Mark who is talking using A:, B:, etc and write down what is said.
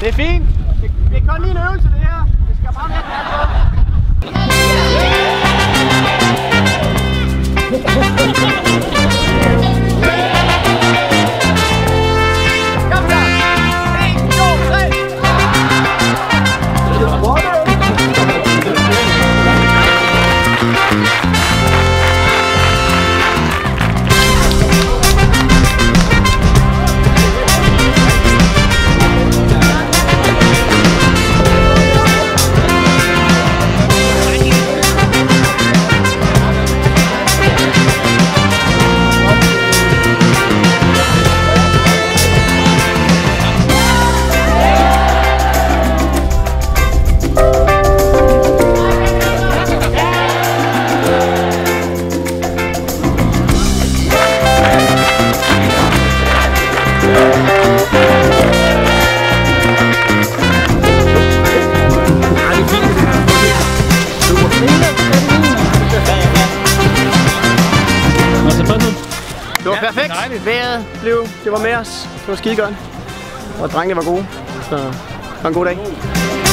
A: Det er fint. Det, det er kun lige en øvelse, det her. Det skal bare være Perfekt. Vejret blev, det var med os. Det var skide godt. Og drengene var gode. Så det var en god dag.